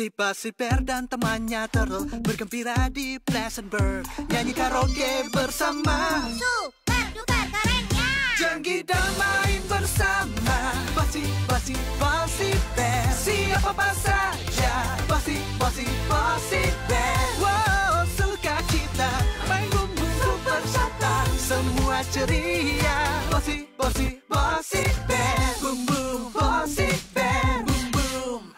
Si Pasiper dan temannya Turtle bergembira di Pleasantburg Nyanyi karaoke bersama. Super duper keren ya dan main bersama. Pasti, pasti, pasti per Siapa saja? Pasti, pasti, pasti per Wow, suka kita. Main bumbung super satan Semua ceria. Pasti, pasti, pasti per Bumbung, pasti per Boom,